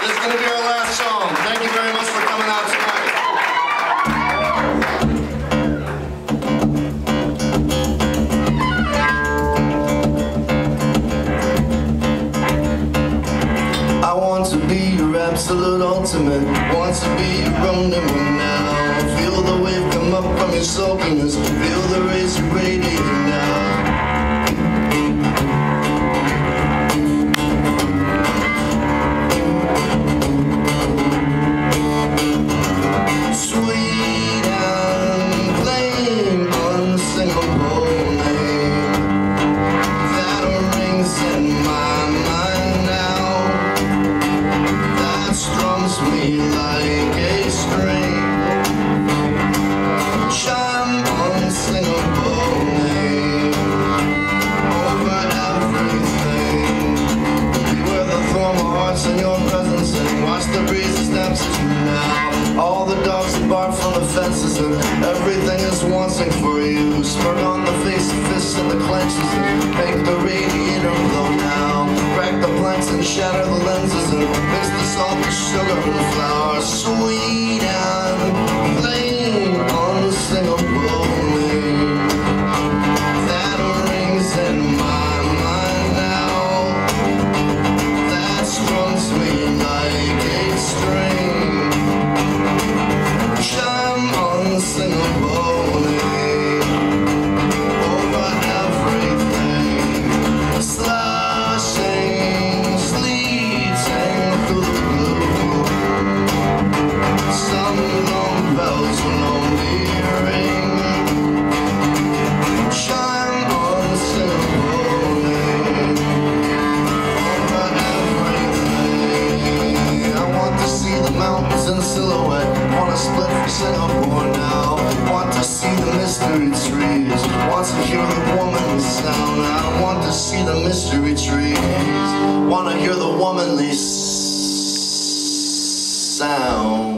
This is going to be our last song. Thank you very much for coming out tonight. I want to be your absolute ultimate. Want to be your only one now. Feel the wave come up from your sulkiness. Feel the rays radiating now. In your presence and watch the breeze snaps at you now. All the dogs bark from the fences and everything is wanting for you. Spurt on the face of fists and the clenches and make the radiator blow now. Crack the planks and shatter the lenses and mix the salt with sugar and flour. Sweet and in silhouette. Wanna split for Singapore now. Want to see the mystery trees. Want to hear the womanly sound. I want to see the mystery trees. Wanna hear the womanly sound.